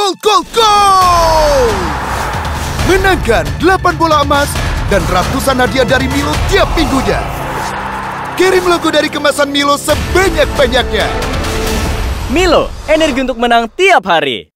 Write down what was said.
Gold, Gold, Gold! Menangkan 8 bola emas dan ratusan hadiah dari Milo tiap minggunya. Kirim logo dari kemasan Milo sebanyak-banyaknya. Milo, energi untuk menang tiap hari.